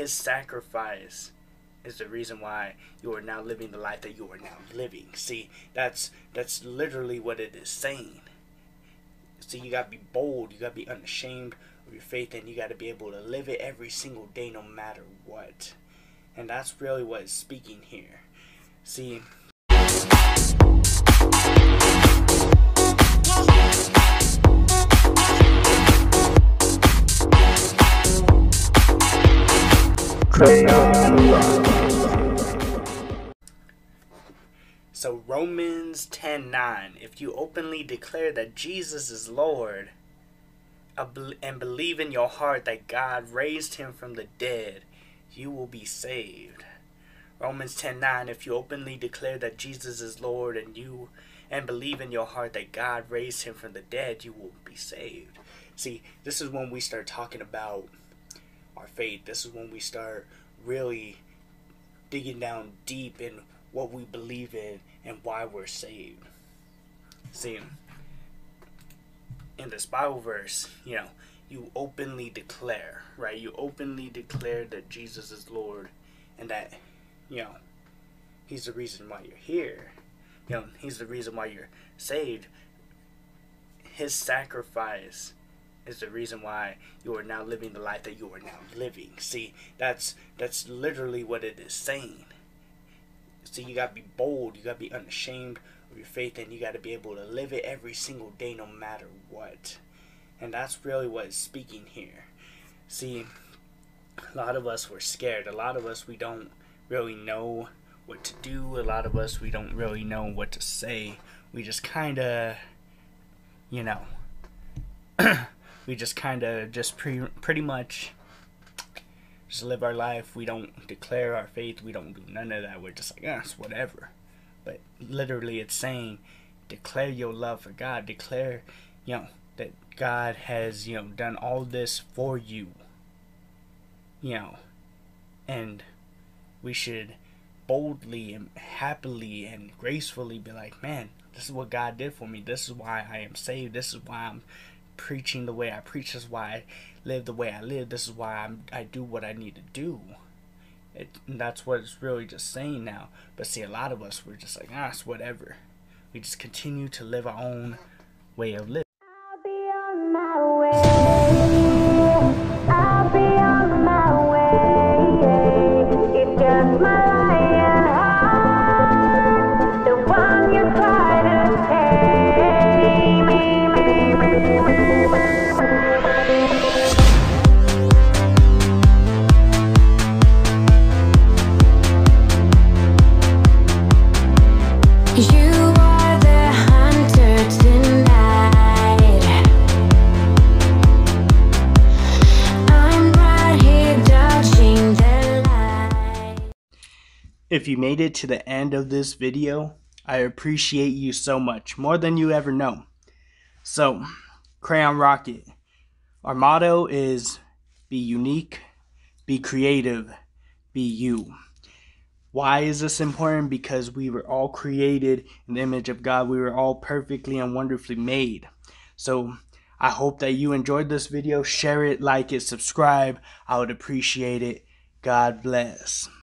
his sacrifice is the reason why you are now living the life that you are now living. See, that's that's literally what it is saying. See, you gotta be bold, you gotta be unashamed of your faith, and you gotta be able to live it every single day, no matter what. And that's really what is speaking here. See, So Romans 10:9 If you openly declare that Jesus is Lord and believe in your heart that God raised him from the dead, you will be saved. Romans 10:9 If you openly declare that Jesus is Lord and you and believe in your heart that God raised him from the dead, you will be saved. See, this is when we start talking about our faith. This is when we start really digging down deep in what we believe in and why we're saved. See, in this Bible verse, you know, you openly declare, right? You openly declare that Jesus is Lord and that, you know, He's the reason why you're here. You know, He's the reason why you're saved. His sacrifice is the reason why you are now living the life that you are now living. See, that's that's literally what it is saying. See, you gotta be bold, you gotta be unashamed of your faith, and you gotta be able to live it every single day, no matter what. And that's really what is speaking here. See, a lot of us were scared. A lot of us we don't really know what to do. A lot of us we don't really know what to say. We just kind of, you know. we just kind of just pre- pretty much just live our life. We don't declare our faith. We don't do none of that. We're just like, yes, whatever. But literally, it's saying, declare your love for God. Declare, you know, that God has, you know, done all this for you. You know, and we should boldly and happily and gracefully be like, man, this is what God did for me. This is why I am saved. This is why I'm preaching the way I preach. This is why I live the way I live. This is why I'm, I do what I need to do. It, that's what it's really just saying now. But see, a lot of us, we're just like, ah, it's whatever. We just continue to live our own way of living. If you made it to the end of this video, I appreciate you so much, more than you ever know. So, KrayonnRocket, our motto is be unique, be creative, be you. Why is this important? Because we were all created in the image of God. We were all perfectly and wonderfully made. So I hope that you enjoyed this video. Share it, like it, subscribe. I would appreciate it. God bless.